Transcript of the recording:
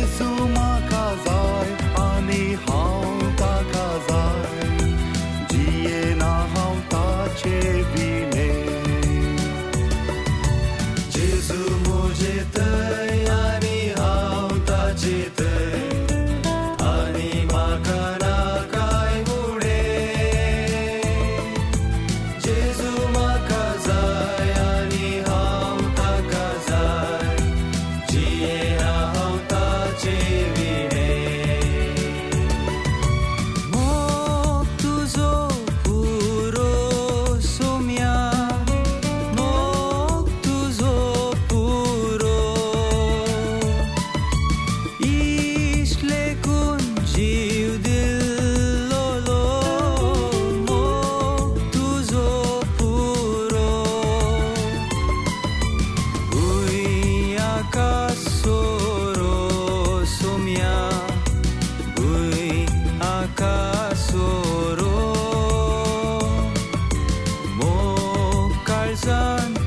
ஏசுமா sun.